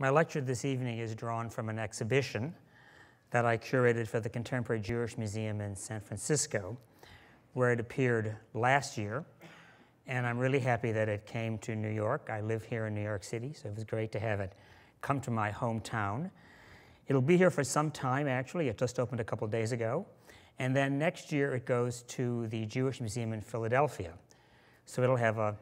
My lecture this evening is drawn from an exhibition that I curated for the Contemporary Jewish Museum in San Francisco, where it appeared last year. And I'm really happy that it came to New York. I live here in New York City, so it was great to have it come to my hometown. It'll be here for some time, actually. It just opened a couple days ago. And then next year it goes to the Jewish Museum in Philadelphia. So it'll have a,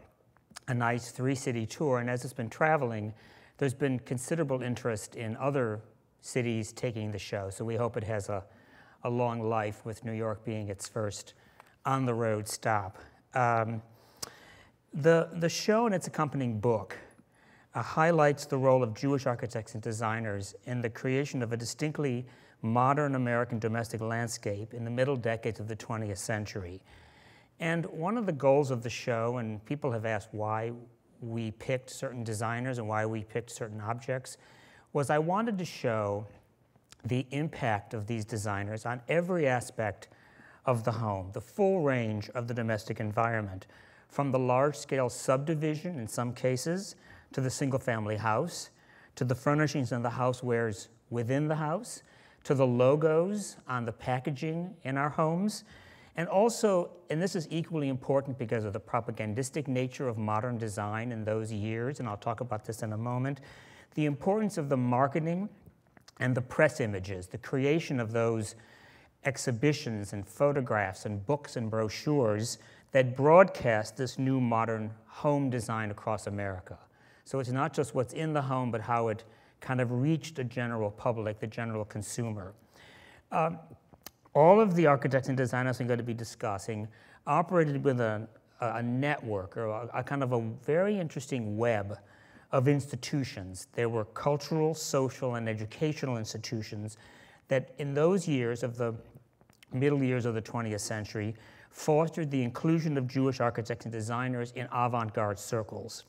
a nice three city tour. And as it's been traveling, there's been considerable interest in other cities taking the show, so we hope it has a, a long life with New York being its first on the road stop. Um, the, the show and its accompanying book uh, highlights the role of Jewish architects and designers in the creation of a distinctly modern American domestic landscape in the middle decades of the 20th century. And one of the goals of the show, and people have asked why we picked certain designers and why we picked certain objects was I wanted to show the impact of these designers on every aspect of the home, the full range of the domestic environment, from the large-scale subdivision in some cases to the single-family house, to the furnishings and the housewares within the house, to the logos on the packaging in our homes, and also, and this is equally important because of the propagandistic nature of modern design in those years, and I'll talk about this in a moment, the importance of the marketing and the press images, the creation of those exhibitions and photographs and books and brochures that broadcast this new modern home design across America. So it's not just what's in the home, but how it kind of reached the general public, the general consumer. Um, all of the architects and designers I'm going to be discussing operated with a, a network or a, a, kind of a very interesting web of institutions. There were cultural, social, and educational institutions that in those years of the middle years of the 20th century fostered the inclusion of Jewish architects and designers in avant-garde circles.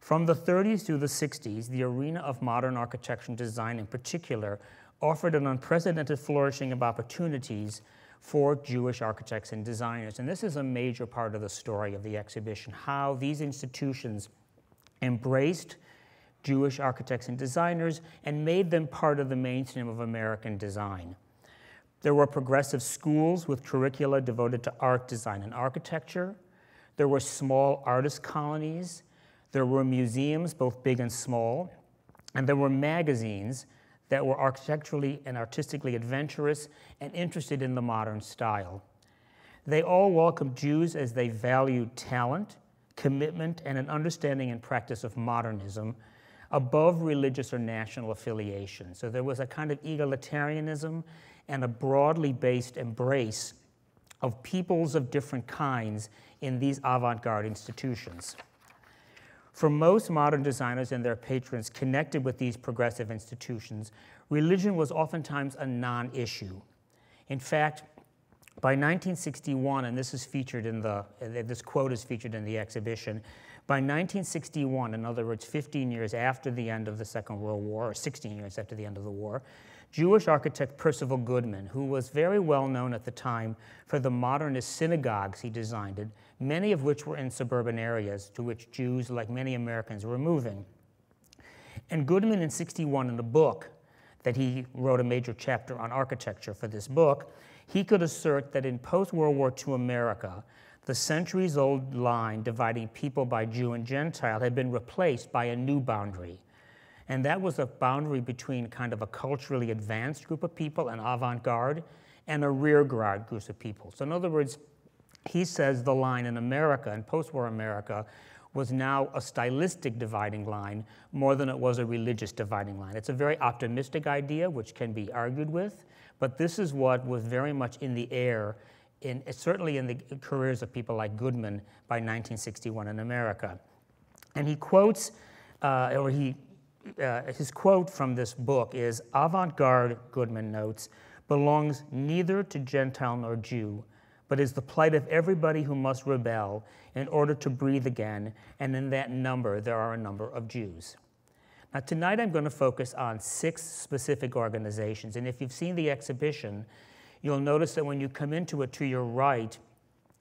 From the 30s through the 60s, the arena of modern architecture and design in particular offered an unprecedented flourishing of opportunities for Jewish architects and designers. And this is a major part of the story of the exhibition, how these institutions embraced Jewish architects and designers and made them part of the mainstream of American design. There were progressive schools with curricula devoted to art, design, and architecture. There were small artist colonies. There were museums, both big and small. And there were magazines that were architecturally and artistically adventurous and interested in the modern style. They all welcomed Jews as they valued talent, commitment, and an understanding and practice of modernism above religious or national affiliation. So there was a kind of egalitarianism and a broadly based embrace of peoples of different kinds in these avant garde institutions. For most modern designers and their patrons connected with these progressive institutions, religion was oftentimes a non issue. In fact, by 1961, and this is featured in the, this quote is featured in the exhibition, by 1961, in other words, 15 years after the end of the Second World War, or 16 years after the end of the war, Jewish architect Percival Goodman, who was very well known at the time for the modernist synagogues he designed, many of which were in suburban areas to which Jews, like many Americans, were moving. And Goodman in 61, in the book that he wrote a major chapter on architecture for this book, he could assert that in post World War II America, the centuries old line dividing people by Jew and Gentile had been replaced by a new boundary and that was a boundary between kind of a culturally advanced group of people, an avant garde, and a rear guard group of people. So, in other words, he says the line in America, in post war America, was now a stylistic dividing line more than it was a religious dividing line. It's a very optimistic idea, which can be argued with, but this is what was very much in the air, in, certainly in the careers of people like Goodman by 1961 in America. And he quotes, uh, or he uh, his quote from this book is avant garde, Goodman notes, belongs neither to Gentile nor Jew, but is the plight of everybody who must rebel in order to breathe again, and in that number, there are a number of Jews. Now, tonight I'm going to focus on six specific organizations, and if you've seen the exhibition, you'll notice that when you come into it to your right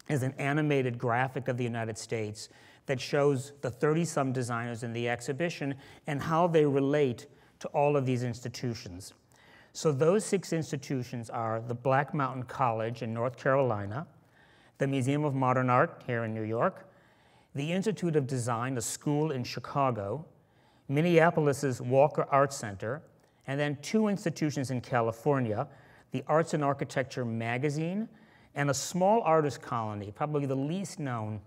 is an animated graphic of the United States that shows the 30 some designers in the exhibition and how they relate to all of these institutions. So, those six institutions are the Black Mountain College in North Carolina, the Museum of Modern Art here in New York, the Institute of Design, a school in Chicago, Minneapolis's Walker Art Center, and then two institutions in California the Arts and Architecture magazine and a small artist colony, probably the least known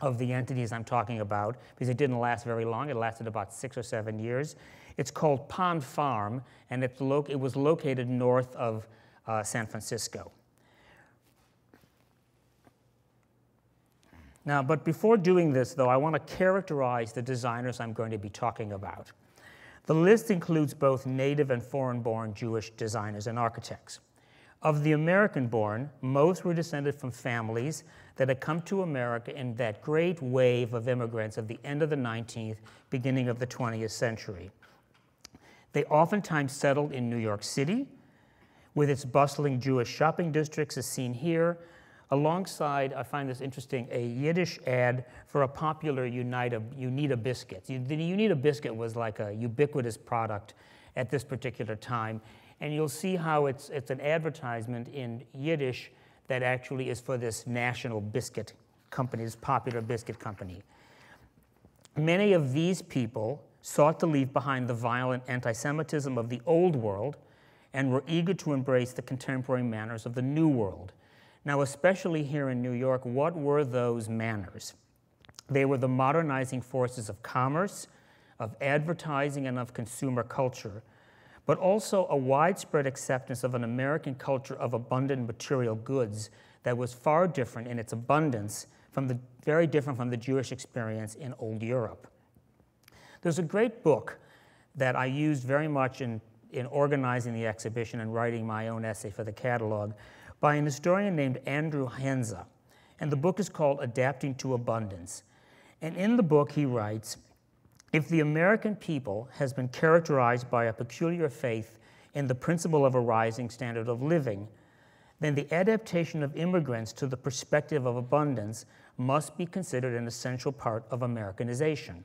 of the entities I'm talking about, because it didn't last very long. It lasted about six or seven years. It's called Pond Farm, and it, it was located north of uh, San Francisco. Now, but before doing this, though, I want to characterize the designers I'm going to be talking about. The list includes both native and foreign born Jewish designers and architects. Of the American born, most were descended from families that had come to America in that great wave of immigrants of the end of the 19th, beginning of the 20th century. They oftentimes settled in New York City, with its bustling Jewish shopping districts, as seen here, alongside, I find this interesting, a Yiddish ad for a popular Uneeda, Uneeda biscuit. The Uneeda biscuit was like a ubiquitous product at this particular time. And you'll see how it's, it's an advertisement in Yiddish that actually is for this national biscuit company, this popular biscuit company. Many of these people sought to leave behind the violent anti Semitism of the old world and were eager to embrace the contemporary manners of the new world. Now, especially here in New York, what were those manners? They were the modernizing forces of commerce, of advertising, and of consumer culture, but also a widespread acceptance of an American culture of abundant material goods that was far different in its abundance from the very different from the Jewish experience in old Europe. There's a great book that I used very much in, in organizing the exhibition and writing my own essay for the catalog by an historian named Andrew Heinze. And the book is called Adapting to Abundance. And in the book, he writes If the American people has been characterized by a peculiar faith in the principle of a rising standard of living, then the adaptation of immigrants to the perspective of abundance must be considered an essential part of Americanization.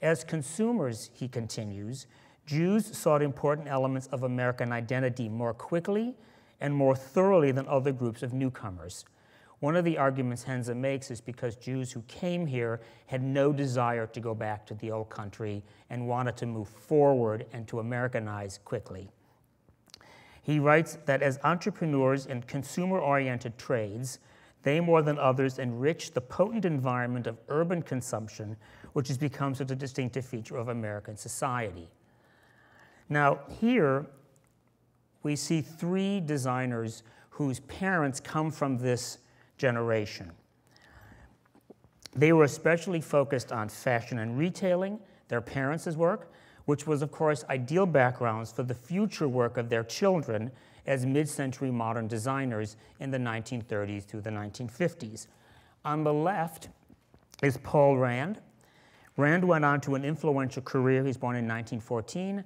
As consumers, he continues, Jews sought important elements of American identity more quickly and more thoroughly than other groups of newcomers. One of the arguments Heinze makes is because Jews who came here had no desire to go back to the old country and wanted to move forward and to Americanize quickly. He writes that as entrepreneurs in consumer oriented trades, they more than others enrich the potent environment of urban consumption, which has become such a distinctive feature of American society. Now, here we see three designers whose parents come from this generation. They were especially focused on fashion and retailing, their parents' work, which was, of course, ideal backgrounds for the future work of their children as mid century modern designers in the 1930s through the 1950s. On the left is Paul Rand. Rand went on to an influential career. He's born in 1914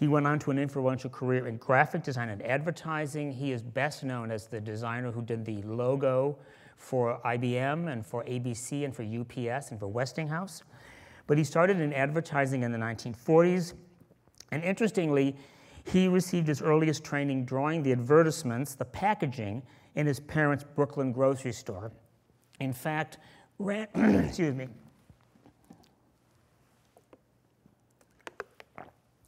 he went on to an influential career in graphic design and advertising. He is best known as the designer who did the logo for IBM and for ABC and for UPS and for Westinghouse. But he started in advertising in the 1940s. And interestingly, he received his earliest training drawing the advertisements, the packaging, in his parents' Brooklyn grocery store. In fact, Rand, excuse me,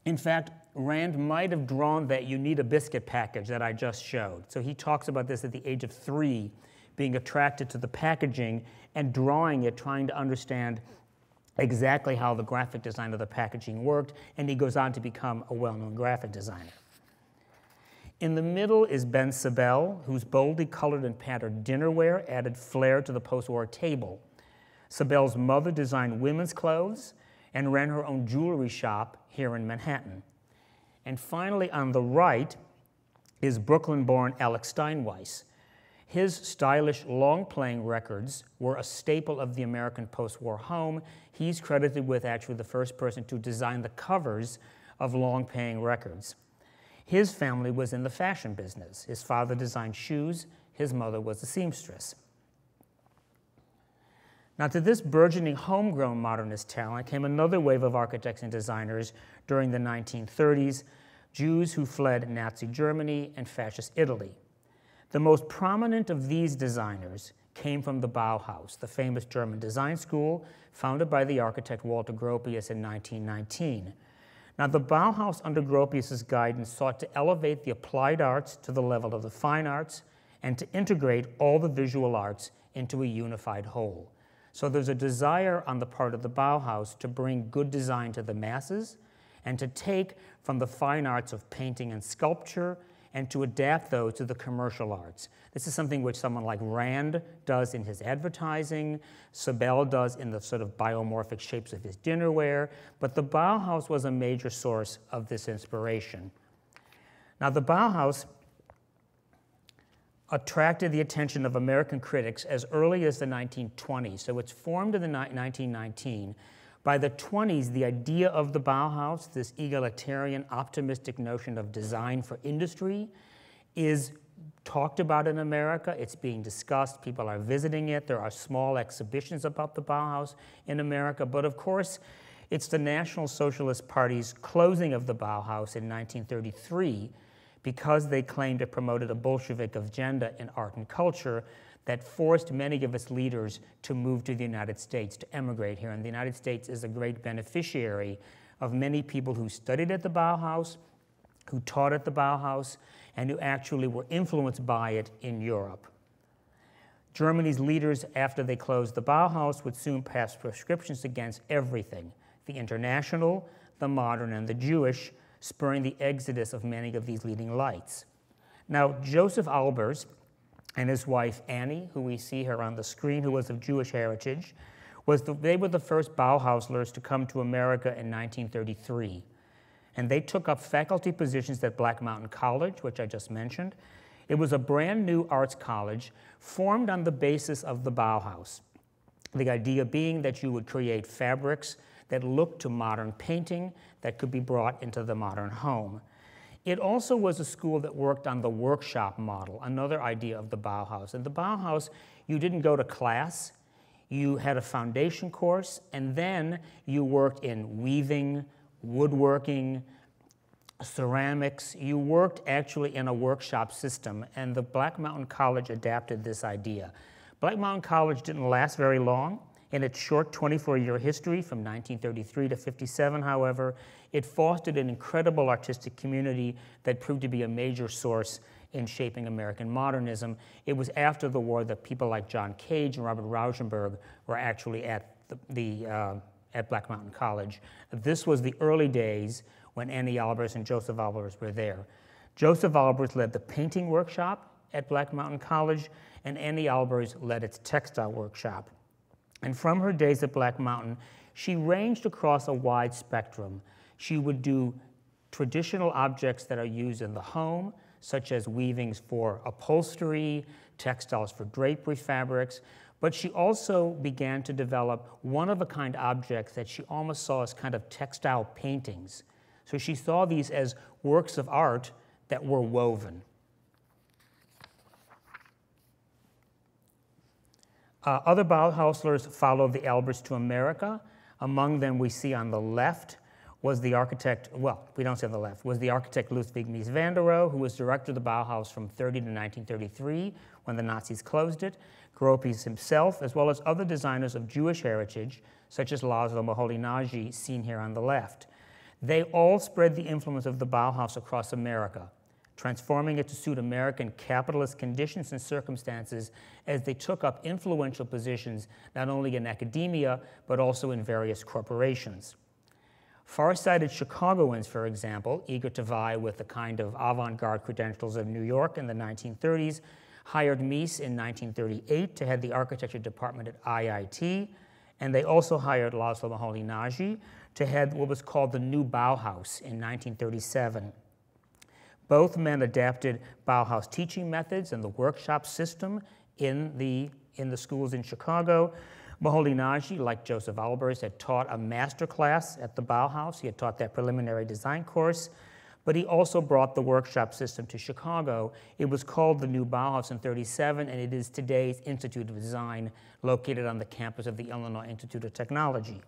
In fact, Rand might have drawn that Uneeda biscuit package that I just showed. So he talks about this at the age of three, being attracted to the packaging and drawing it, trying to understand exactly how the graphic design of the packaging worked, and he goes on to become a well known graphic designer. In the middle is Ben Seibel, whose boldly colored and patterned dinnerware added flair to the post war table. Seibel's mother designed women's clothes and ran her own jewelry shop here in Manhattan. And finally, on the right is Brooklyn born Alex Steinweiss. His stylish long playing records were a staple of the American post war home. He's credited with actually the first person to design the covers of long playing records. His family was in the fashion business. His father designed shoes, his mother was a seamstress. Now, to this burgeoning homegrown modernist talent came another wave of architects and designers during the 1930s, Jews who fled Nazi Germany and fascist Italy. The most prominent of these designers came from the Bauhaus, the famous German design school founded by the architect Walter Gropius in 1919. Now, the Bauhaus, under Gropius's guidance, sought to elevate the applied arts to the level of the fine arts and to integrate all the visual arts into a unified whole. So there's a desire on the part of the Bauhaus to bring good design to the masses and to take from the fine arts of painting and sculpture and to adapt those to the commercial arts. This is something which someone like Rand does in his advertising, Seibel does in the sort of biomorphic shapes of his dinnerware, but the Bauhaus was a major source of this inspiration. Now, the Bauhaus attracted the attention of American critics as early as the 1920s. So it's formed in the 1919. By the 20s, the idea of the Bauhaus, this egalitarian, optimistic notion of design for industry, is talked about in America. It's being discussed. People are visiting it. There are small exhibitions about the Bauhaus in America. But of course, it's the National Socialist Party's closing of the Bauhaus in 1933 because they claimed it promoted a Bolshevik agenda in art and culture that forced many of its leaders to move to the United States, to emigrate here. And the United States is a great beneficiary of many people who studied at the Bauhaus, who taught at the Bauhaus, and who actually were influenced by it in Europe. Germany's leaders, after they closed the Bauhaus, would soon pass prescriptions against everything the international, the modern, and the Jewish, spurring the exodus of many of these leading lights. Now, Josef Albers and his wife Anni, who we see here on the screen, who was of Jewish heritage, was the, they were the first Bauhauslers to come to America in 1933. And they took up faculty positions at Black Mountain College, which I just mentioned. It was a brand new arts college formed on the basis of the Bauhaus. The idea being that you would create fabrics that looked to modern painting that could be brought into the modern home. It also was a school that worked on the workshop model, another idea of the Bauhaus. In the Bauhaus, you didn't go to class, you had a foundation course, and then you worked in weaving, woodworking, ceramics. You worked actually in a workshop system, and the Black Mountain College adapted this idea. Black Mountain College didn't last very long. In its short 24 year history, from 1933 to 57, however, it fostered an incredible artistic community that proved to be a major source in shaping American modernism. It was after the war that people like John Cage and Robert Rauschenberg were actually at, the, the uh, at Black Mountain College. This was the early days when Anni Albers and Josef Albers were there. Josef Albers led the painting workshop at Black Mountain College, and Anni Albers led its textile workshop. And from her days at Black Mountain, she ranged across a wide spectrum. She would do traditional objects that are used in the home, such as weavings for upholstery, textiles for drapery fabrics, but she also began to develop one of a kind objects that she almost saw as kind of textile paintings. So she saw these as works of art that were woven. Uh, other Bauhauslers followed the Albers to America. Among them, we see on the left was the architect, well, we don't see on the left, was the architect Ludwig Mies van der Rohe, who was director of the Bauhaus from 30 to 1933 when the Nazis closed it. Gropius himself, as well as other designers of Jewish heritage, such as Laszlo Moholy-Nagy, seen here on the left. They all spread the influence of the Bauhaus across America transforming it to suit American capitalist conditions and circumstances as they took up influential positions not only in academia, but also in various corporations. Far-sighted Chicagoans, for example, eager to vie with the kind of avant-garde credentials of New York in the 1930s, hired Mies in 1938 to head the architecture department at IIT, and they also hired Laszlo Moholy-Nagy to head what was called the New Bauhaus in 1937. Both men adapted Bauhaus teaching methods and the workshop system in the, in the schools in Chicago. Moholy-Nagy, like Josef Albers, had taught a master class at the Bauhaus. He had taught that preliminary design course. But he also brought the workshop system to Chicago. It was called the New Bauhaus in 37, and it is today's Institute of Design, located on the campus of the Illinois Institute of Technology.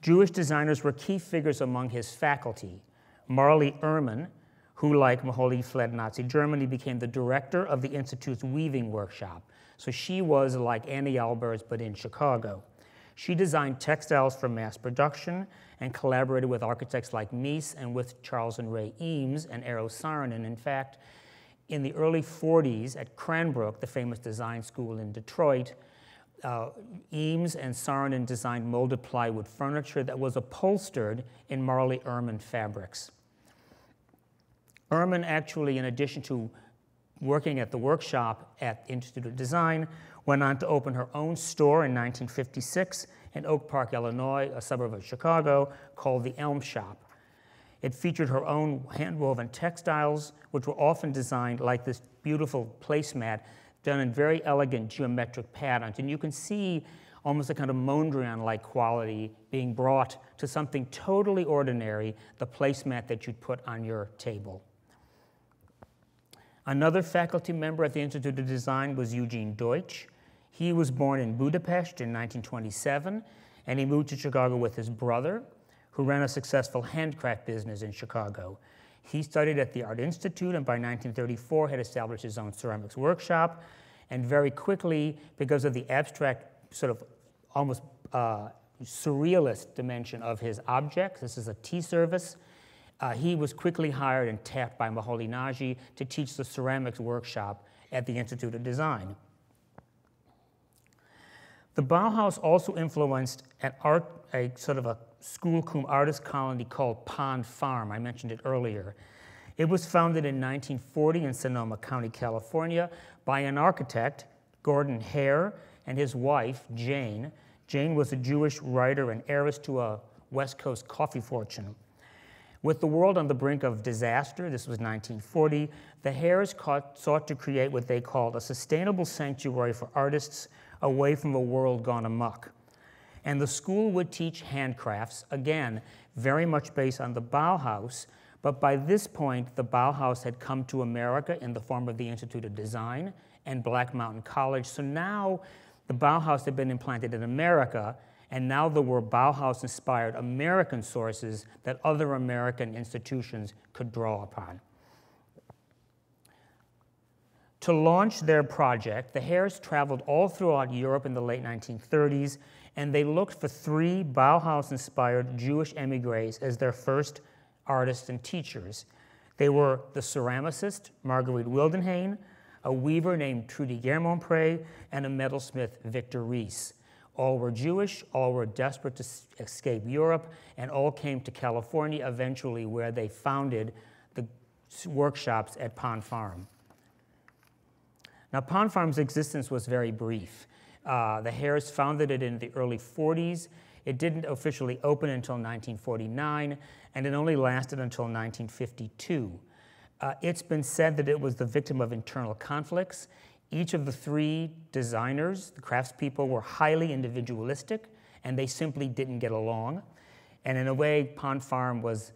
Jewish designers were key figures among his faculty. Marli Ehrman, who, like Moholy, fled Nazi Germany, became the director of the Institute's weaving workshop. So she was like Anni Albers, but in Chicago. She designed textiles for mass production and collaborated with architects like Mies and with Charles and Ray Eames and Eero Saarinen. In fact, in the early 40s at Cranbrook, the famous design school in Detroit, uh, Eames and Saarinen designed molded plywood furniture that was upholstered in Marli Ehrman fabrics. Ehrman actually, in addition to working at the workshop at the Institute of Design, went on to open her own store in 1956 in Oak Park, Illinois, a suburb of Chicago, called the Elm Shop. It featured her own hand-woven textiles, which were often designed like this beautiful placemat done in very elegant geometric patterns. And you can see almost a kind of Mondrian-like quality being brought to something totally ordinary, the placemat that you'd put on your table. Another faculty member at the Institute of Design was Eugene Deutsch. He was born in Budapest in 1927, and he moved to Chicago with his brother, who ran a successful handcraft business in Chicago. He studied at the Art Institute and by 1934 had established his own ceramics workshop. And very quickly, because of the abstract, sort of almost uh, surrealist dimension of his objects, this is a tea service, uh, he was quickly hired and tapped by Moholy Nagy to teach the ceramics workshop at the Institute of Design. The Bauhaus also influenced an art, a sort of a school artist colony called Pond Farm. I mentioned it earlier. It was founded in 1940 in Sonoma County, California, by an architect, Gordon Herr, and his wife, Jane. Jane was a Jewish writer and heiress to a West Coast coffee fortune. With the world on the brink of disaster, this was 1940, the Herrs sought to create what they called a sustainable sanctuary for artists away from a world gone amok. And the school would teach handcrafts, again, very much based on the Bauhaus, but by this point, the Bauhaus had come to America in the form of the Institute of Design and Black Mountain College. So now the Bauhaus had been implanted in America, and now there were Bauhaus inspired American sources that other American institutions could draw upon. To launch their project, the Herrs traveled all throughout Europe in the late 1930s, and they looked for three Bauhaus inspired Jewish emigres as their first artists and teachers. They were the ceramicist Marguerite Wildenhain, a weaver named Trudy Guermonprez, and a metalsmith Victor Ries. All were Jewish, all were desperate to escape Europe, and all came to California eventually, where they founded the workshops at Pond Farm. Now, Pond Farm's existence was very brief. Uh, the Herrs founded it in the early 40s. It didn't officially open until 1949, and it only lasted until 1952. Uh, it's been said that it was the victim of internal conflicts. Each of the three designers, the craftspeople, were highly individualistic, and they simply didn't get along. And in a way, Pond Farm was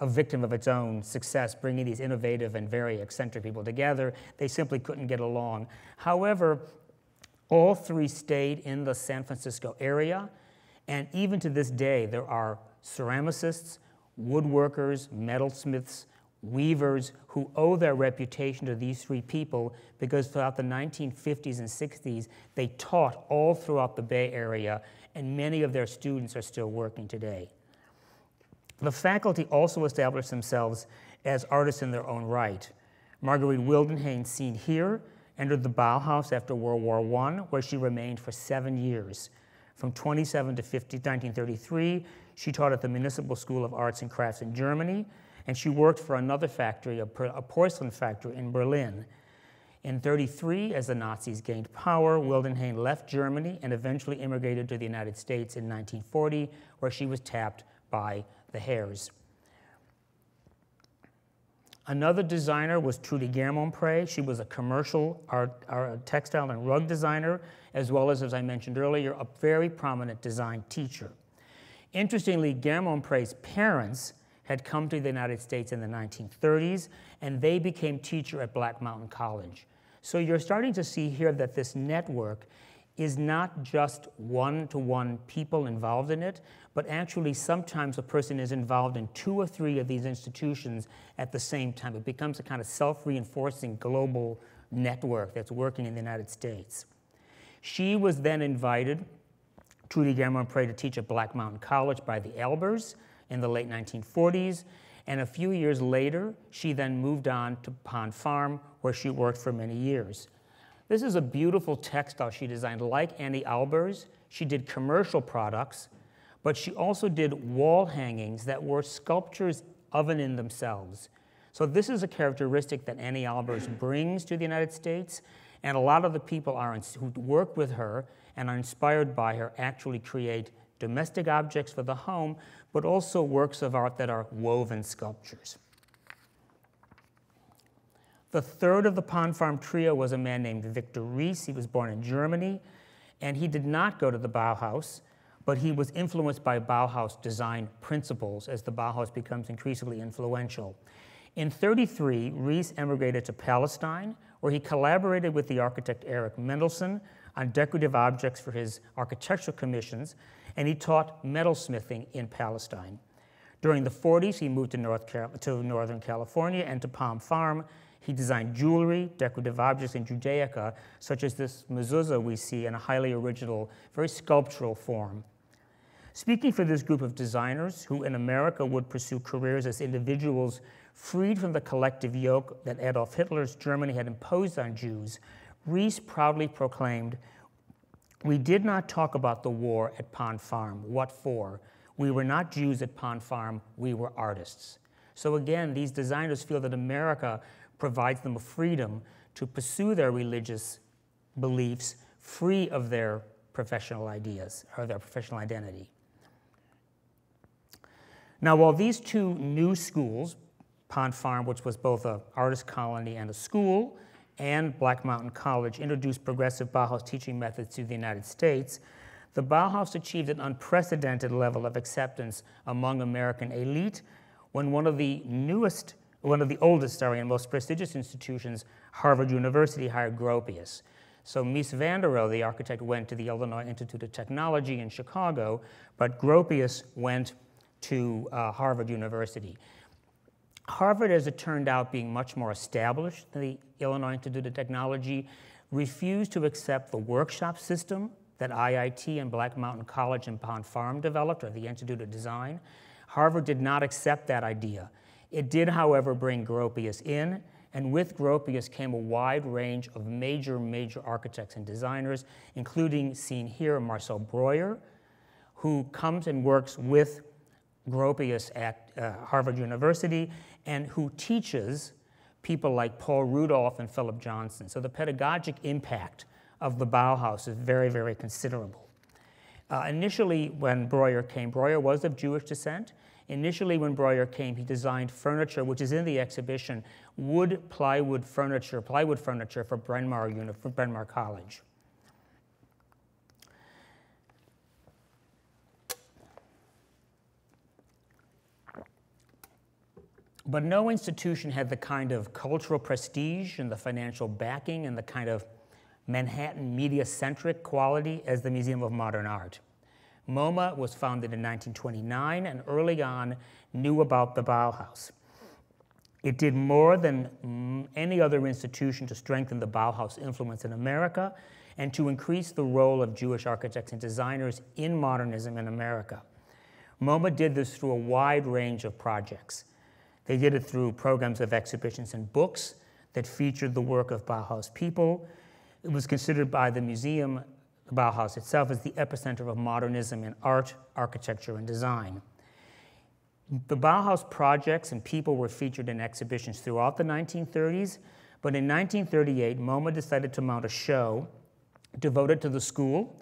a victim of its own success, bringing these innovative and very eccentric people together. They simply couldn't get along. However, all three stayed in the San Francisco area, and even to this day, there are ceramicists, woodworkers, metalsmiths, weavers who owe their reputation to these three people because throughout the 1950s and 60s, they taught all throughout the Bay Area, and many of their students are still working today. The faculty also established themselves as artists in their own right. Marguerite Wildenhain, seen here, entered the Bauhaus after World War I, where she remained for seven years. From 27 to 50, 1933, she taught at the Municipal School of Arts and Crafts in Germany, and she worked for another factory, a, porcelain factory in Berlin. In 33, as the Nazis gained power, Wildenhain left Germany and eventually immigrated to the United States in 1940, where she was tapped by the Herrs. Another designer was Trudy Guermonprez. She was a commercial art, art, textile and rug designer, as well as, as I mentioned earlier, a very prominent design teacher. Interestingly, Guermonprez's parents had come to the United States in the 1930s, and they became teacher at Black Mountain College. So you're starting to see here that this network is not just one-to-one people involved in it, but actually sometimes a person is involved in two or three of these institutions at the same time. It becomes a kind of self-reinforcing global network that's working in the United States. She was then invited, Trudy Guermonprez, to teach at Black Mountain College by the Albers in the late 1940s, and a few years later, she then moved on to Pond Farm, where she worked for many years. This is a beautiful textile she designed. Like Anni Albers, she did commercial products, but she also did wall hangings that were sculptures of and in themselves. So this is a characteristic that Anni Albers brings to the United States, and a lot of the people are, who work with her and are inspired by her actually create domestic objects for the home, but also works of art that are woven sculptures. The third of the Pond Farm trio was a man named Victor Ries. He was born in Germany, and he did not go to the Bauhaus, but he was influenced by Bauhaus design principles as the Bauhaus becomes increasingly influential. In 33, Ries emigrated to Palestine, where he collaborated with the architect Erich Mendelsohn on decorative objects for his architectural commissions, and he taught metalsmithing in Palestine. During the 40s, he moved to, North to Northern California and to Pond Farm, he designed jewelry, decorative objects in Judaica, such as this mezuzah we see in a highly original, very sculptural form. Speaking for this group of designers who in America would pursue careers as individuals freed from the collective yoke that Adolf Hitler's Germany had imposed on Jews, Ries proudly proclaimed, We did not talk about the war at Pond Farm. What for? We were not Jews at Pond Farm, we were artists. So again, these designers feel that America provides them a freedom to pursue their religious beliefs free of their professional ideas or their professional identity. Now, while these two new schools, Pond Farm, which was both an artist colony and a school, and Black Mountain College introduced progressive Bauhaus teaching methods to the United States, the Bauhaus achieved an unprecedented level of acceptance among American elite when one of the newest one of the oldest, sorry, and most prestigious institutions, Harvard University, hired Gropius. So Mies van der Rohe, the architect, went to the Illinois Institute of Technology in Chicago, but Gropius went to uh, Harvard University. Harvard, as it turned out, being much more established than the Illinois Institute of Technology, refused to accept the workshop system that IIT and Black Mountain College and Pond Farm developed, or the Institute of Design. Harvard did not accept that idea. It did, however, bring Gropius in, and with Gropius came a wide range of major, major architects and designers, including, seen here, Marcel Breuer, who comes and works with Gropius at uh, Harvard University and who teaches people like Paul Rudolph and Philip Johnson. So the pedagogic impact of the Bauhaus is very, very considerable. Uh, initially, when Breuer came, Breuer was of Jewish descent. Initially, when Breuer came, he designed furniture, which is in the exhibition, wood plywood furniture, plywood furniture for Bryn Mawr, for Bryn Mawr College. But no institution had the kind of cultural prestige and the financial backing and the kind of Manhattan media-centric quality as the Museum of Modern Art. MoMA was founded in 1929 and early on knew about the Bauhaus. It did more than mm, any other institution to strengthen the Bauhaus influence in America and to increase the role of Jewish architects and designers in modernism in America. MoMA did this through a wide range of projects. They did it through programs of exhibitions and books that featured the work of Bauhaus people. It was considered by the museum Bauhaus itself is the epicenter of modernism in art, architecture, and design. The Bauhaus projects and people were featured in exhibitions throughout the 1930s, but in 1938, MoMA decided to mount a show devoted to the school.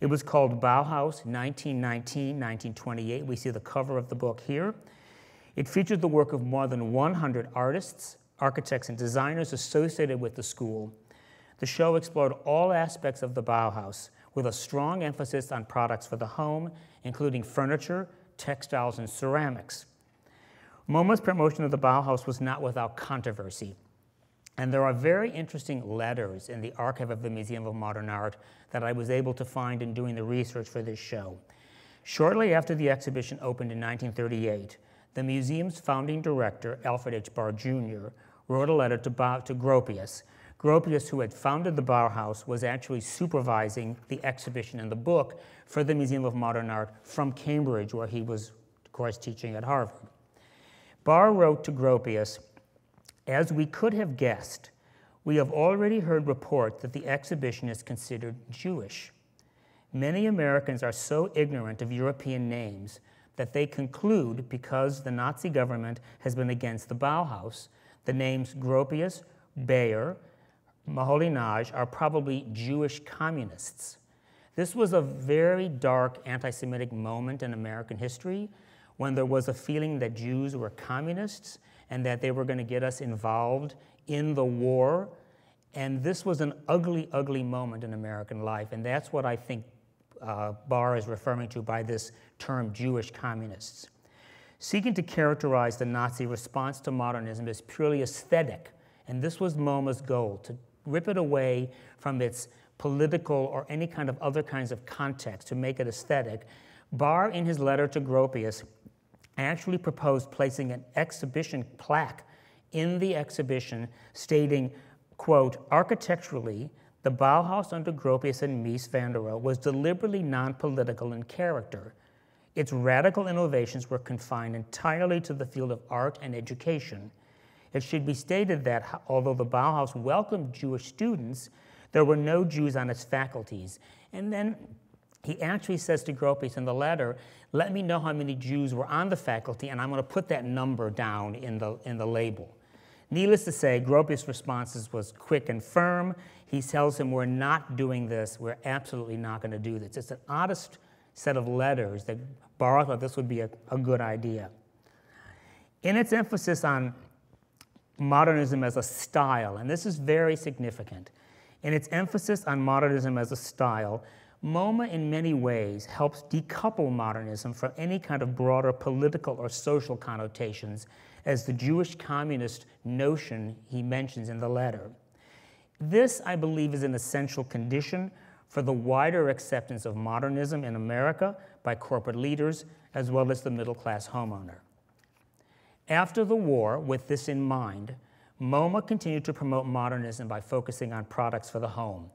It was called Bauhaus 1919-1928. We see the cover of the book here. It featured the work of more than 100 artists, architects, and designers associated with the school. The show explored all aspects of the Bauhaus with a strong emphasis on products for the home including furniture, textiles, and ceramics. MoMA's promotion of the Bauhaus was not without controversy. And there are very interesting letters in the archive of the Museum of Modern Art that I was able to find in doing the research for this show. Shortly after the exhibition opened in 1938, the museum's founding director, Alfred H. Barr Jr., wrote a letter to, to Gropius. Gropius, who had founded the Bauhaus, was actually supervising the exhibition and the book for the Museum of Modern Art from Cambridge, where he was, of course, teaching at Harvard. Barr wrote to Gropius, as we could have guessed, we have already heard report that the exhibition is considered Jewish. Many Americans are so ignorant of European names that they conclude because the Nazi government has been against the Bauhaus, the names Gropius, Bayer, Moholy-Nagy are probably Jewish communists. This was a very dark anti Semitic moment in American history when there was a feeling that Jews were communists and that they were going to get us involved in the war. And this was an ugly, ugly moment in American life. And that's what I think uh, Barr is referring to by this term Jewish communists. Seeking to characterize the Nazi response to modernism as purely aesthetic, and this was MoMA's goal to rip it away from its political or any kind of other kinds of context to make it aesthetic. Barr, in his letter to Gropius, actually proposed placing an exhibition plaque in the exhibition stating, quote, architecturally, the Bauhaus under Gropius and Mies van der Rohe was deliberately non-political in character. Its radical innovations were confined entirely to the field of art and education. It should be stated that although the Bauhaus welcomed Jewish students, there were no Jews on its faculties. And then he actually says to Gropius in the letter, let me know how many Jews were on the faculty, and I'm going to put that number down in the, in the label. Needless to say, Gropius' responses was quick and firm. He tells him, we're not doing this. We're absolutely not going to do this. It's an oddest set of letters that Barr thought this would be a, a good idea. In its emphasis on modernism as a style, and this is very significant, in its emphasis on modernism as a style, MoMA, in many ways, helps decouple modernism from any kind of broader political or social connotations, as the Jewish communist notion he mentions in the letter. This, I believe, is an essential condition for the wider acceptance of modernism in America by corporate leaders as well as the middle class homeowner. After the war, with this in mind, MoMA continued to promote modernism by focusing on products for the home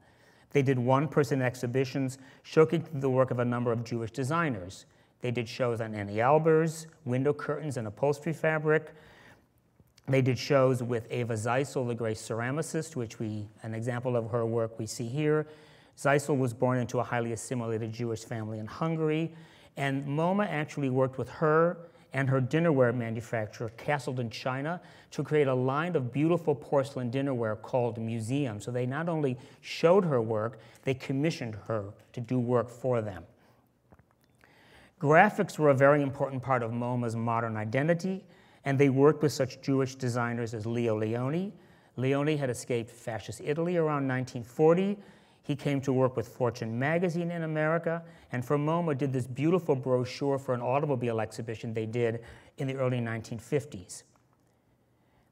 they did one person exhibitions showcasing the work of a number of Jewish designers. They did shows on Anni Albers, window curtains and upholstery fabric. They did shows with Eva Zeisel, the great ceramicist, which we, an example of her work we see here. Zeisel was born into a highly assimilated Jewish family in Hungary, and MoMA actually worked with her and her dinnerware manufacturer, Castleton China, to create a line of beautiful porcelain dinnerware called Museum. So they not only showed her work, they commissioned her to do work for them. Graphics were a very important part of MoMA's modern identity, and they worked with such Jewish designers as Leo Lionni. Lionni had escaped fascist Italy around 1940 he came to work with Fortune magazine in America, and for MoMA did this beautiful brochure for an automobile exhibition they did in the early 1950s.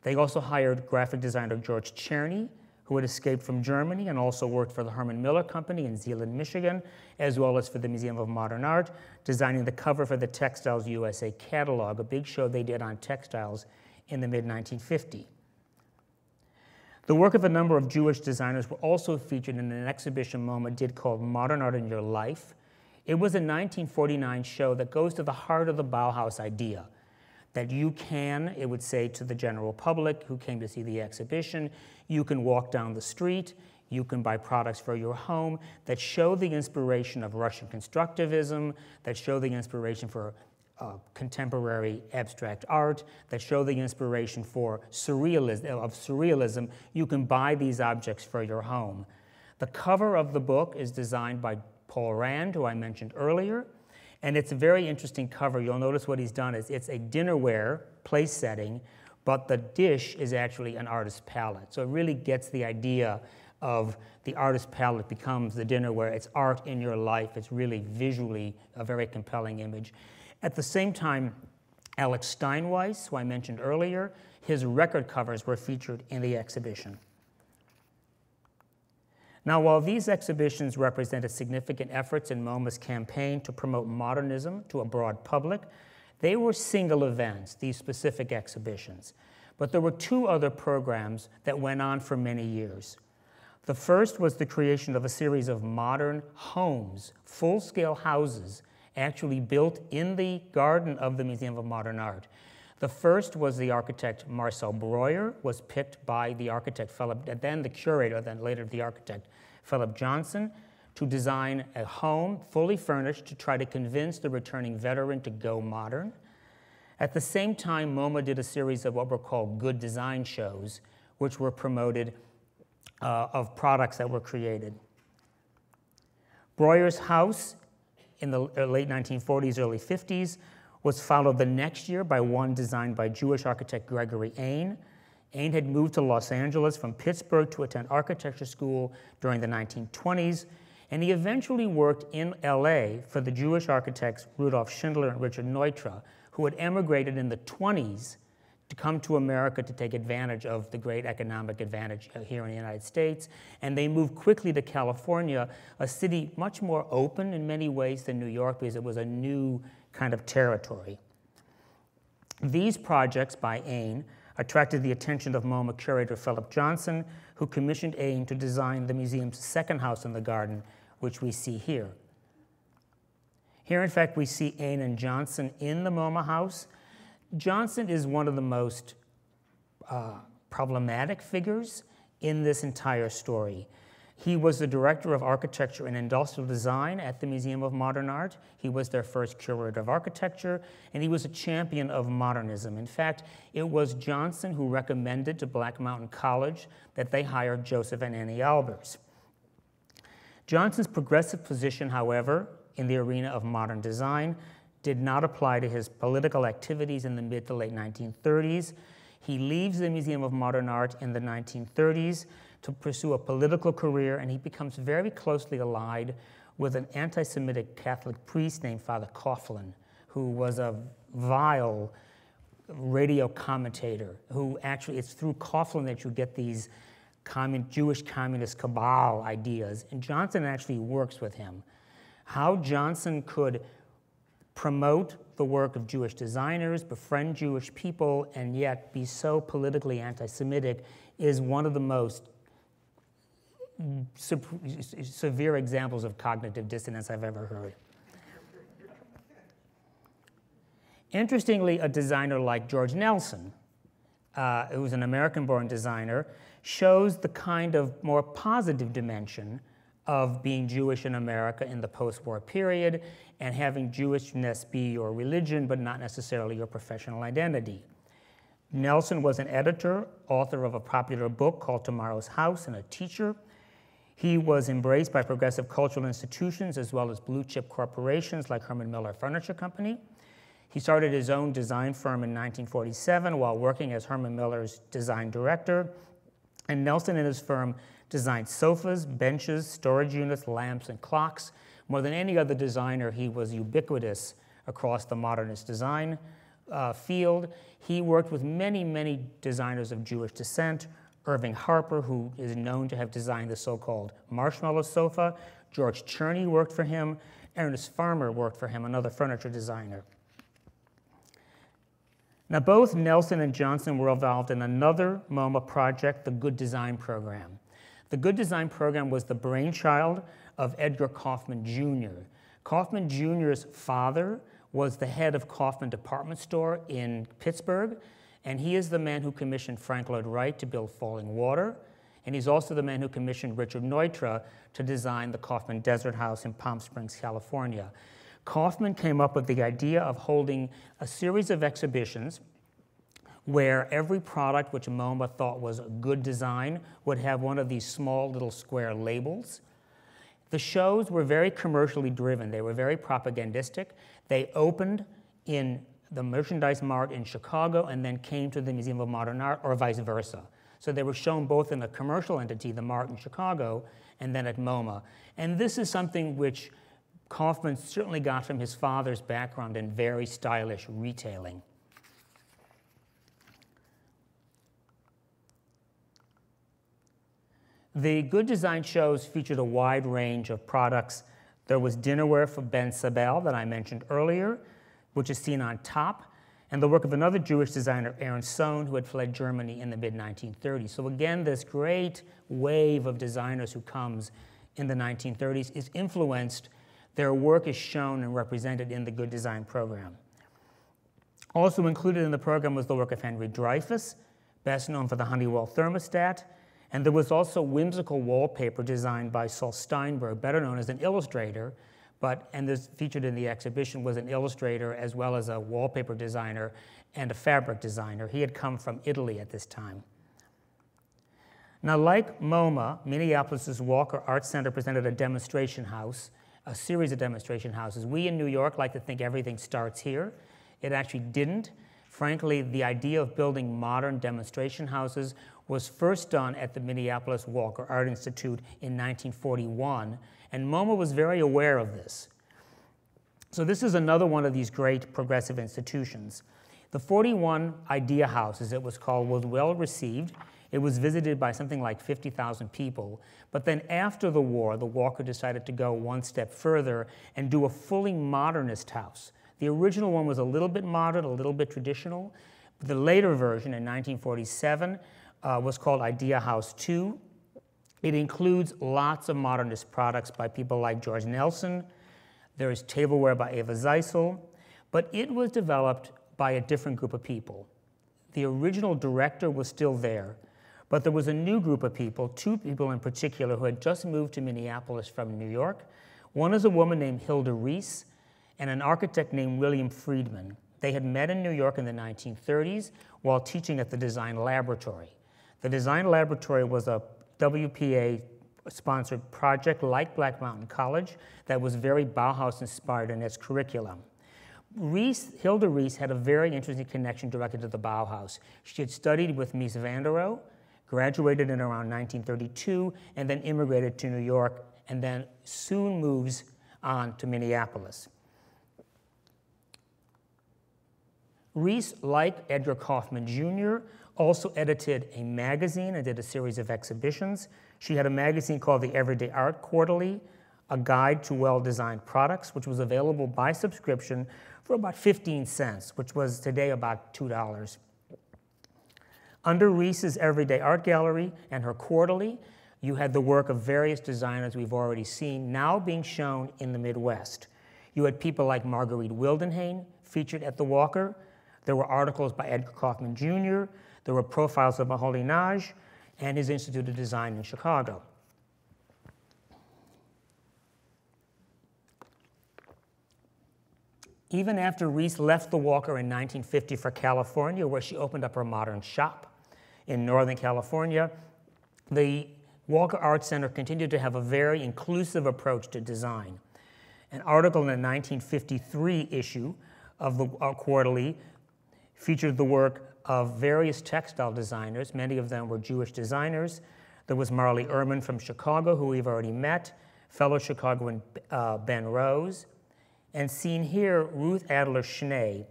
They also hired graphic designer George Tscherny, who had escaped from Germany and also worked for the Herman Miller Company in Zeeland, Michigan, as well as for the Museum of Modern Art, designing the cover for the Textiles USA catalog, a big show they did on textiles in the mid 1950s. The work of a number of Jewish designers were also featured in an exhibition MoMA did called Modern Art in Your Life. It was a 1949 show that goes to the heart of the Bauhaus idea that you can, it would say to the general public who came to see the exhibition, you can walk down the street, you can buy products for your home that show the inspiration of Russian constructivism, that show the inspiration for uh, contemporary abstract art that show the inspiration for surrealism, of surrealism, you can buy these objects for your home. The cover of the book is designed by Paul Rand, who I mentioned earlier, and it's a very interesting cover. You'll notice what he's done is it's a dinnerware place setting, but the dish is actually an artist's palette. So it really gets the idea of the artist palette becomes the dinner where it's art in your life. It's really visually a very compelling image. At the same time, Alex Steinweiss, who I mentioned earlier, his record covers were featured in the exhibition. Now, while these exhibitions represented significant efforts in MoMA's campaign to promote modernism to a broad public, they were single events, these specific exhibitions. But there were two other programs that went on for many years. The first was the creation of a series of modern homes, full scale houses, actually built in the garden of the Museum of Modern Art. The first was the architect Marcel Breuer, was picked by the architect Philip, then the curator, then later the architect Philip Johnson, to design a home fully furnished to try to convince the returning veteran to go modern. At the same time, MoMA did a series of what were called good design shows, which were promoted uh, of products that were created. Breuer's house in the uh, late 1940s, early 50s was followed the next year by one designed by Jewish architect Gregory Ain. Ain had moved to Los Angeles from Pittsburgh to attend architecture school during the 1920s, and he eventually worked in LA for the Jewish architects Rudolf Schindler and Richard Neutra, who had emigrated in the 20s to come to America to take advantage of the great economic advantage here in the United States. And they moved quickly to California, a city much more open in many ways than New York because it was a new kind of territory. These projects by Ain attracted the attention of MoMA curator Philip Johnson, who commissioned Ain to design the museum's second house in the garden, which we see here. Here, in fact, we see Ain and Johnson in the MoMA house. Johnson is one of the most uh, problematic figures in this entire story. He was the director of architecture and industrial design at the Museum of Modern Art. He was their first curator of architecture, and he was a champion of modernism. In fact, it was Johnson who recommended to Black Mountain College that they hire Josef and Anni Albers. Johnson's progressive position, however, in the arena of modern design did not apply to his political activities in the mid to late 1930s. He leaves the Museum of Modern Art in the 1930s to pursue a political career, and he becomes very closely allied with an anti Semitic Catholic priest named Father Coughlin, who was a vile radio commentator who actually, it's through Coughlin that you get these commun- Jewish communist cabal ideas. And Johnson actually works with him. How Johnson could promote the work of Jewish designers, befriend Jewish people, and yet be so politically anti Semitic is one of the most severe examples of cognitive dissonance I've ever heard. Interestingly, a designer like George Nelson, uh, who's an American born designer, shows the kind of more positive dimension of being Jewish in America in the post war period and having Jewishness be your religion, but not necessarily your professional identity. Nelson was an editor, author of a popular book called Tomorrow's House, and a teacher. He was embraced by progressive cultural institutions as well as blue chip corporations like Herman Miller Furniture Company. He started his own design firm in 1947 while working as Herman Miller's design director. And Nelson and his firm designed sofas, benches, storage units, lamps, and clocks. More than any other designer, he was ubiquitous across the modernist design uh, field. He worked with many, many designers of Jewish descent. Irving Harper, who is known to have designed the so called marshmallow sofa. George Tscherny worked for him. Ernest Farmer worked for him, another furniture designer. Now, both Nelson and Johnson were involved in another MoMA project, the Good Design Program. The Good Design Program was the brainchild of Edgar Kaufmann Jr. Kaufmann Jr.'s father was the head of Kaufmann Department Store in Pittsburgh, and he is the man who commissioned Frank Lloyd Wright to build Fallingwater, and he's also the man who commissioned Richard Neutra to design the Kaufmann Desert House in Palm Springs, California. Kaufmann came up with the idea of holding a series of exhibitions where every product which MoMA thought was a good design would have one of these small little square labels. The shows were very commercially driven. They were very propagandistic. They opened in the Merchandise Mart in Chicago and then came to the Museum of Modern Art, or vice versa. So they were shown both in a commercial entity, the Mart in Chicago, and then at MoMA. And this is something which Kaufmann certainly got from his father's background in very stylish retailing. The Good Design shows featured a wide range of products. There was dinnerware for Ben Seibel that I mentioned earlier, which is seen on top, and the work of another Jewish designer, Aaron Sohn, who had fled Germany in the mid 1930s. So, again, this great wave of designers who comes in the 1930s is influenced, their work is shown and represented in the Good Design program. Also included in the program was the work of Henry Dreyfuss, best known for the Honeywell thermostat, and there was also whimsical wallpaper designed by Saul Steinberg, better known as an illustrator, but, and this featured in the exhibition, was an illustrator as well as a wallpaper designer and a fabric designer. He had come from Italy at this time. Now, like MoMA, Minneapolis's Walker Art Center presented a demonstration house, a series of demonstration houses. We in New York like to think everything starts here. It actually didn't. Frankly, the idea of building modern demonstration houses was first done at the Minneapolis Walker Art Institute in 1941, and MoMA was very aware of this. So this is another one of these great progressive institutions. The 41 Idea House, as it was called, was well received. It was visited by something like 50,000 people. But then after the war, the Walker decided to go one step further and do a fully modernist house. The original one was a little bit modern, a little bit traditional. The later version in 1947 uh, was called Idea House 2. It includes lots of modernist products by people like George Nelson. There is tableware by Eva Zeisel, but it was developed by a different group of people. The original director was still there, but there was a new group of people, two people in particular, who had just moved to Minneapolis from New York. One is a woman named Hilda Reese and an architect named William Friedman. They had met in New York in the 1930s while teaching at the Design Laboratory. The Design Laboratory was a WPA sponsored project like Black Mountain College that was very Bauhaus inspired in its curriculum. Reese, Hilda Reese had a very interesting connection directed to the Bauhaus. She had studied with Mies van der Rohe, graduated in around 1932, and then immigrated to New York, and then soon moves on to Minneapolis. Reese, like Edgar Kaufmann Jr., also edited a magazine and did a series of exhibitions. She had a magazine called the Everyday Art Quarterly, a guide to well designed products, which was available by subscription for about 15 cents, which was today about $2. Under Reese's Everyday Art Gallery and her quarterly, you had the work of various designers we've already seen now being shown in the Midwest. You had people like Marguerite Wildenhain featured at the Walker. There were articles by Edgar Kaufmann Jr., there were profiles of Moholy-Nagy and his Institute of Design in Chicago. Even after Reese left the Walker in 1950 for California, where she opened up her modern shop in Northern California, the Walker Art Center continued to have a very inclusive approach to design. An article in the 1953 issue of the uh, Quarterly featured the work of various textile designers. Many of them were Jewish designers. There was Marli Ehrman from Chicago, who we've already met, fellow Chicagoan uh, Ben Rose. And seen here, Ruth Adler Schnee.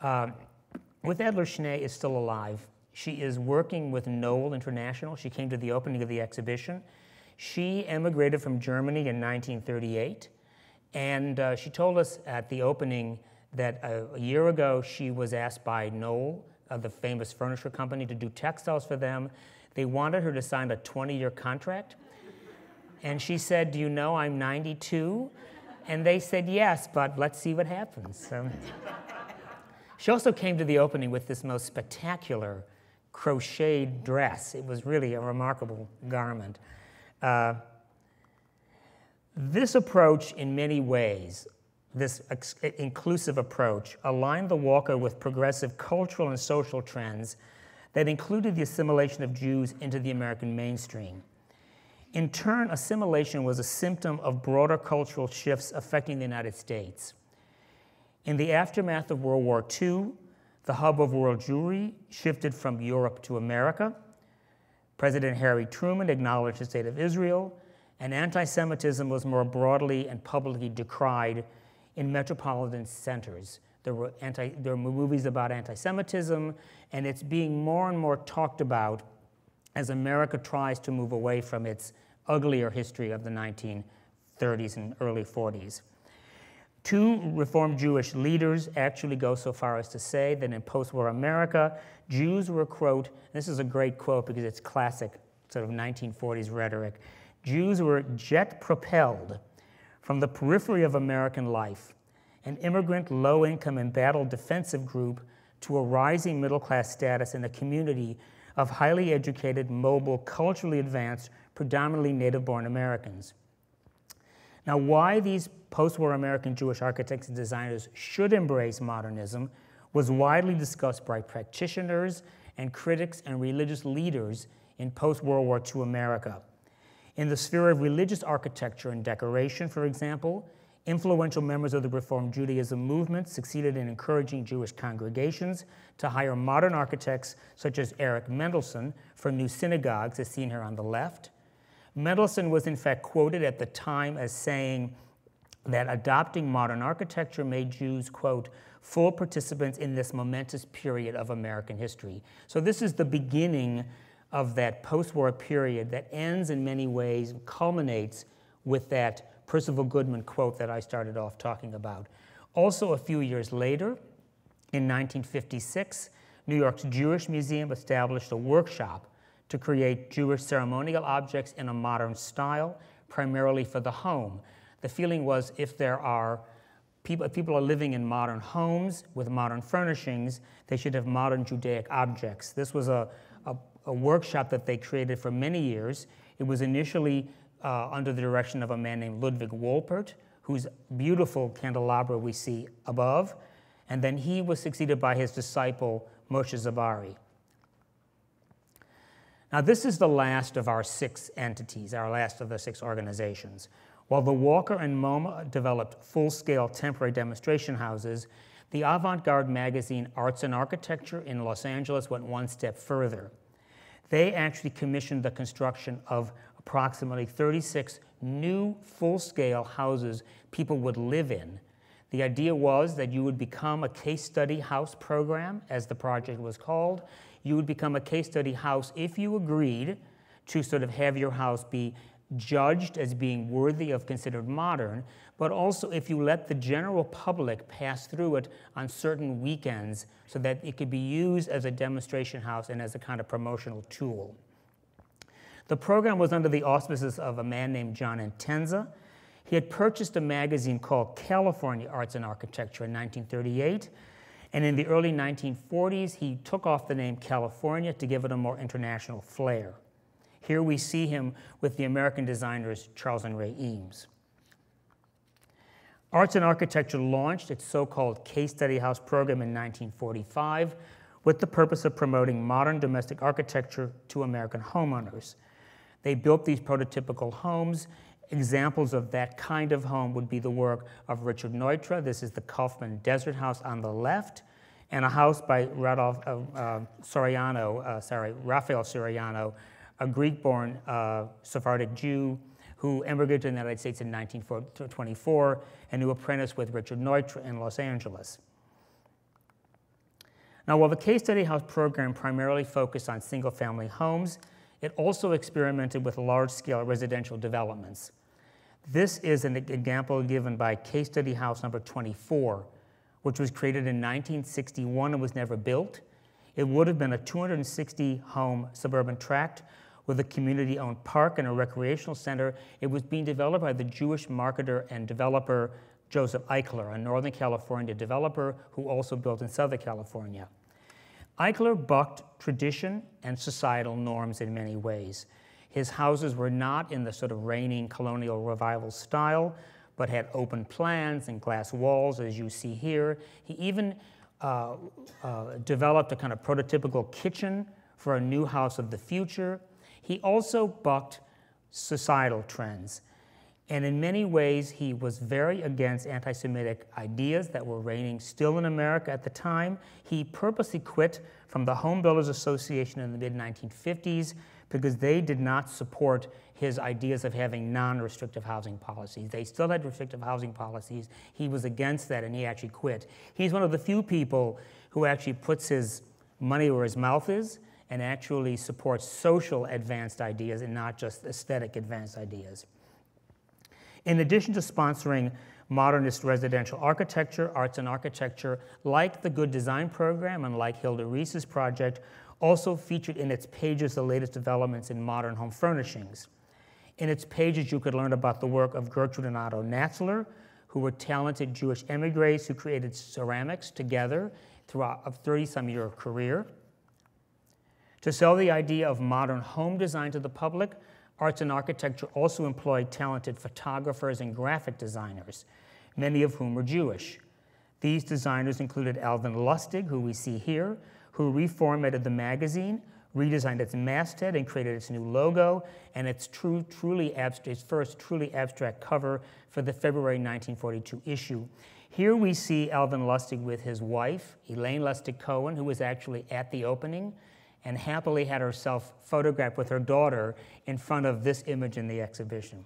Uh, Ruth Adler Schnee is still alive. She is working with Knoll International. She came to the opening of the exhibition. She emigrated from Germany in 1938, and uh, she told us at the opening that a, a year ago she was asked by Knoll of the famous furniture company to do textiles for them. They wanted her to sign a 20 year contract. And she said, Do you know I'm 92? And they said, Yes, but let's see what happens. So she also came to the opening with this most spectacular crocheted dress. It was really a remarkable garment. Uh, this approach, in many ways, this inclusive approach aligned the Walker with progressive cultural and social trends that included the assimilation of Jews into the American mainstream. In turn, assimilation was a symptom of broader cultural shifts affecting the United States. In the aftermath of World War II, the hub of world Jewry shifted from Europe to America. President Harry Truman acknowledged the state of Israel, and anti Semitism was more broadly and publicly decried in metropolitan centers. There were, anti, there were movies about anti Semitism, and it's being more and more talked about as America tries to move away from its uglier history of the 1930s and early 40s. Two Reformed Jewish leaders actually go so far as to say that in post war America, Jews were, quote, this is a great quote because it's classic sort of 1940s rhetoric Jews were jet propelled from the periphery of American life, an immigrant, low income, embattled defensive group, to a rising middle class status in a community of highly educated, mobile, culturally advanced, predominantly native born Americans. Now, why these post war American Jewish architects and designers should embrace modernism was widely discussed by practitioners and critics and religious leaders in post World War II America. In the sphere of religious architecture and decoration, for example, influential members of the Reform Judaism movement succeeded in encouraging Jewish congregations to hire modern architects such as Eric Mendelsohn for new synagogues, as seen here on the left. Mendelsohn was in fact quoted at the time as saying that adopting modern architecture made Jews, quote, full participants in this momentous period of American history. So this is the beginning of that post-war period that ends in many ways, culminates with that Percival Goodman quote that I started off talking about. Also, a few years later, in 1956, New York's Jewish Museum established a workshop to create Jewish ceremonial objects in a modern style, primarily for the home. The feeling was if there are people, if people are living in modern homes with modern furnishings, they should have modern Judaic objects. This was a, a, workshop that they created for many years. It was initially uh, under the direction of a man named Ludwig Wolpert, whose beautiful candelabra we see above, and then he was succeeded by his disciple Moshe Zabari. Now, this is the last of our six entities, our last of the six organizations. While the Walker and MoMA developed full scale temporary demonstration houses, the avant garde magazine Arts and Architecture in Los Angeles went one step further. They actually commissioned the construction of approximately 36 new full scale houses people would live in. The idea was that you would become a case study house program, as the project was called. You would become a case study house if you agreed to sort of have your house be judged as being worthy of considered modern, but also if you let the general public pass through it on certain weekends so that it could be used as a demonstration house and as a kind of promotional tool. The program was under the auspices of a man named John Entenza. He had purchased a magazine called California Arts and Architecture in 1938, and in the early 1940s, he took off the name California to give it a more international flair. Here we see him with the American designers Charles and Ray Eames. Arts and Architecture launched its so called Case Study House program in 1945 with the purpose of promoting modern domestic architecture to American homeowners. They built these prototypical homes. Examples of that kind of home would be the work of Richard Neutra. This is the Kaufmann Desert House on the left, and a house by Radolf uh, uh, Soriano, uh, sorry, Soriano, a Greek-born uh, Sephardic Jew who emigrated to the United States in 1924 and who apprenticed with Richard Neutra in Los Angeles. Now, while the Case Study House program primarily focused on single-family homes, it also experimented with large-scale residential developments. This is an example given by Case Study House number 24, which was created in 1961 and was never built. It would have been a 260 home suburban tract with a community owned park and a recreational center. It was being developed by the Jewish marketer and developer Joseph Eichler, a Northern California developer who also built in Southern California. Eichler bucked tradition and societal norms in many ways. His houses were not in the sort of reigning colonial revival style, but had open plans and glass walls, as you see here. He even uh, uh, developed a kind of prototypical kitchen for a new house of the future. He also bucked societal trends. And in many ways, he was very against anti Semitic ideas that were reigning still in America at the time. He purposely quit from the Home Builders Association in the mid 1950s because they did not support his ideas of having non restrictive housing policies. They still had restrictive housing policies. He was against that and he actually quit. He's one of the few people who actually puts his money where his mouth is and actually supports social advanced ideas and not just aesthetic advanced ideas. In addition to sponsoring modernist residential architecture, arts and architecture, like the Good Design Program and like Hilda Reese's project, also featured in its pages the latest developments in modern home furnishings. In its pages, you could learn about the work of Gertrude and Otto Natzler, who were talented Jewish emigres who created ceramics together throughout a 30 some year career. To sell the idea of modern home design to the public, Arts and architecture also employed talented photographers and graphic designers, many of whom were Jewish. These designers included Alvin Lustig, who we see here, who reformatted the magazine, redesigned its masthead, and created its new logo and its, true, truly abstract, its first truly abstract cover for the February 1942 issue. Here we see Alvin Lustig with his wife, Elaine Lustig Cohen, who was actually at the opening and happily had herself photographed with her daughter in front of this image in the exhibition.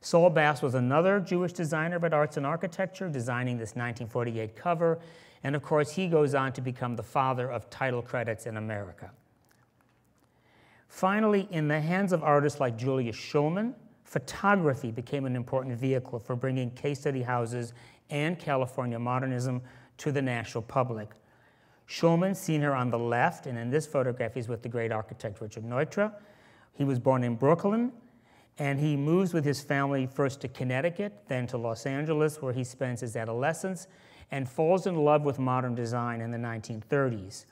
Saul Bass was another Jewish designer of arts and architecture, designing this 1948 cover, and of course, he goes on to become the father of title credits in America. Finally, in the hands of artists like Julius Shulman, photography became an important vehicle for bringing case study houses and California modernism to the national public. Shulman, seen here on the left, and in this photograph, he's with the great architect Richard Neutra. He was born in Brooklyn, and he moves with his family first to Connecticut, then to Los Angeles, where he spends his adolescence, and falls in love with modern design in the 1930s.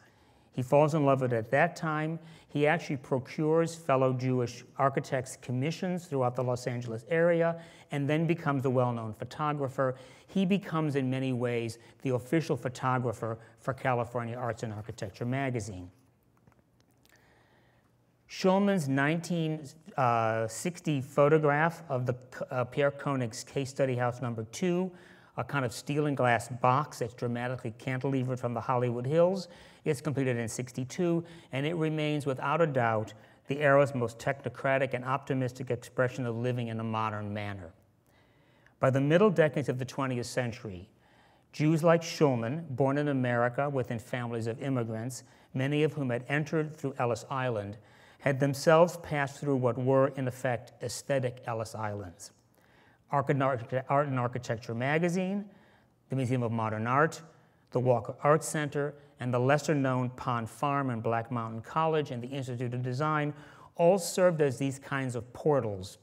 He falls in love with it at that time. He actually procures fellow Jewish architects' commissions throughout the Los Angeles area and then becomes a well known photographer. He becomes, in many ways, the official photographer for California Arts and Architecture magazine. Shulman's 1960 photograph of the uh, Pierre Koenig's case study house number two, a kind of steel and glass box that's dramatically cantilevered from the Hollywood Hills, is completed in 62, and it remains without a doubt the era's most technocratic and optimistic expression of living in a modern manner. By the middle decades of the 20th century, Jews like Shulman, born in America within families of immigrants, many of whom had entered through Ellis Island, had themselves passed through what were, in effect, aesthetic Ellis Islands. Art and Architecture magazine, the Museum of Modern Art, the Walker Art Center, and the lesser known Pond Farm and Black Mountain College and the Institute of Design all served as these kinds of portals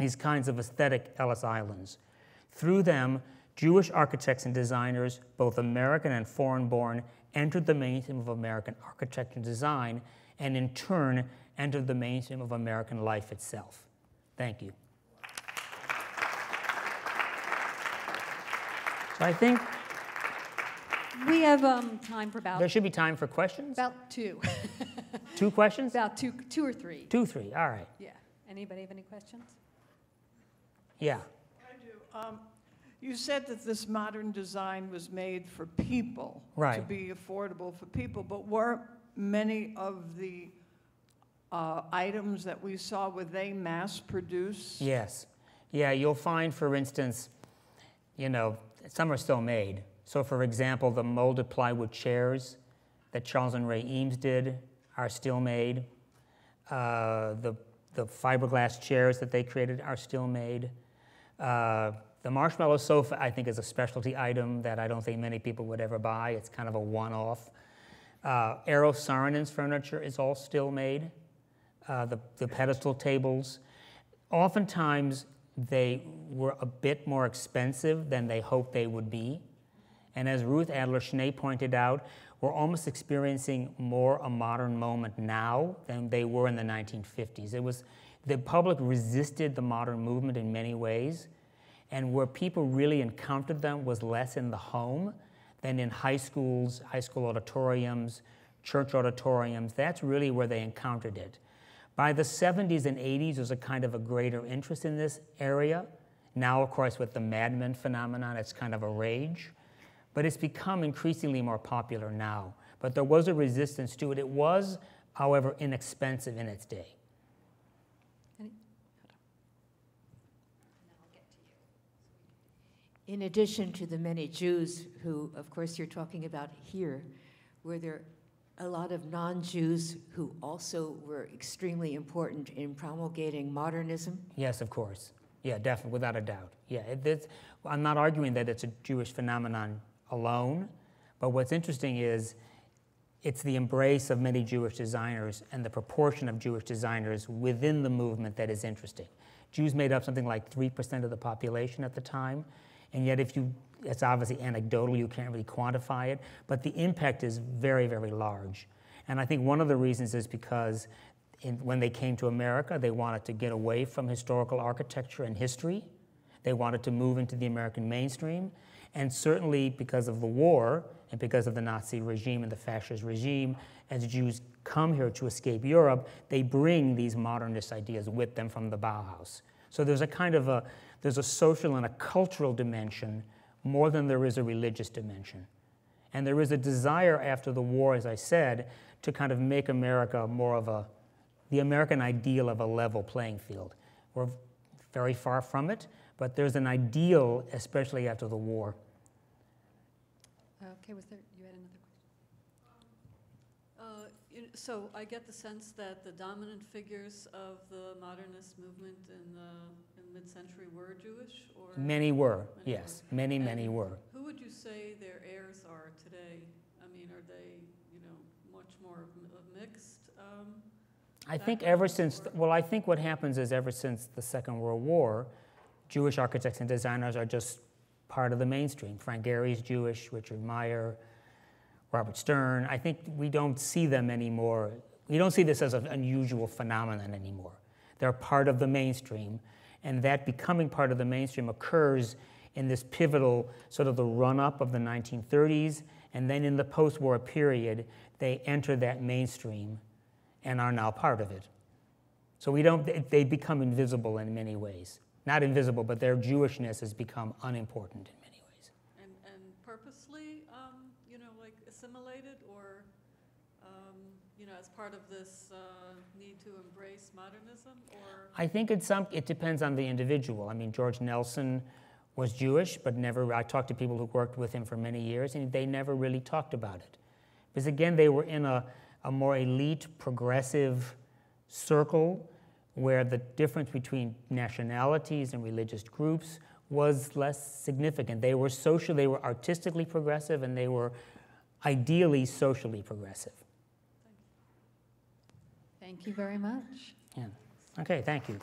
these kinds of aesthetic Ellis Islands. Through them, Jewish architects and designers, both American and foreign born, entered the mainstream of American architecture and design, and in turn, entered the mainstream of American life itself. Thank you. So I think we have um, time for about. There should be time for questions. About two. two questions. About two, two or three. Two, three. All right. Yeah. Anybody have any questions? Yeah. I do. Um, you said that this modern design was made for people right. to be affordable for people, but were many of the uh, items that we saw were they mass produced? Yes. Yeah, you'll find, for instance, you know, some are still made. So, for example, the molded plywood chairs that Charles and Ray Eames did are still made. Uh, the, the fiberglass chairs that they created are still made. Uh, the marshmallow sofa, I think, is a specialty item that I don't think many people would ever buy. It's kind of a one off. Uh, Eero Saarinen's furniture is all still made. Uh, the, the pedestal tables. Oftentimes, they were a bit more expensive than they hoped they would be. And as Ruth Adler Schnee pointed out, we're almost experiencing more a modern moment now than they were in the 1950s. It was the public resisted the modern movement in many ways, and where people really encountered them was less in the home than in high schools, high school auditoriums, church auditoriums. That's really where they encountered it. By the 70s and 80s, there's a kind of a greater interest in this area. Now, of course, with the Mad Men phenomenon, it's kind of a rage. But it's become increasingly more popular now. But there was a resistance to it. It was, however, inexpensive in its day. In addition to the many Jews who, of course, you're talking about here, were there a lot of non Jews who also were extremely important in promulgating modernism? Yes, of course. Yeah, definitely, without a doubt. Yeah, it, I'm not arguing that it's a Jewish phenomenon alone, but what's interesting is it's the embrace of many Jewish designers and the proportion of Jewish designers within the movement that is interesting. Jews made up something like 3% of the population at the time, and yet if you, it's obviously anecdotal, you can't really quantify it, but the impact is very, very large. And I think one of the reasons is because in, when they came to America, they wanted to get away from historical architecture and history. They wanted to move into the American mainstream. And certainly because of the war and because of the Nazi regime and the fascist regime, as Jews come here to escape Europe, they bring these modernist ideas with them from the Bauhaus. So there's a kind of a, there's a social and a cultural dimension more than there is a religious dimension. And there is a desire after the war, as I said, to kind of make America more of a, the American ideal of a level playing field. We're very far from it, but there's an ideal, especially after the war. Okay, was there, you had another question? Uh, you kn- So I get the sense that the dominant figures of the modernist movement in the, in mid-century were Jewish, or? Many were, Many yes, many, many And were. Who would you say their heirs are today? I mean, are they, you know, much more of m- mixed? um, I think ever since, or- well, I think what happens is ever since the Second World War, Jewish architects and designers are just part of the mainstream. Frank Gehry is Jewish, Richard Meier, Robert Stern. I think we don't see them anymore. We don't see this as an unusual phenomenon anymore. They're part of the mainstream, and that becoming part of the mainstream occurs in this pivotal sort of the run up of the 1930s, and then in the post war period, they enter that mainstream and are now part of it. So we don't, they become invisible in many ways. Not invisible, but their Jewishness has become unimportant in many ways. And, and purposely, um, you know, like assimilated, or, um, you know, as part of this uh, need to embrace modernism, or? I think it's some, it depends on the individual. I mean, George Nelson was Jewish, but never, I talked to people who worked with him for many years, and they never really talked about it. Because again, they were in a, a more elite, progressive circle where the difference between nationalities and religious groups was less significant. They were social, they were artistically progressive, and they were ideally socially progressive. Thank you very much. Yeah. Okay, thank you.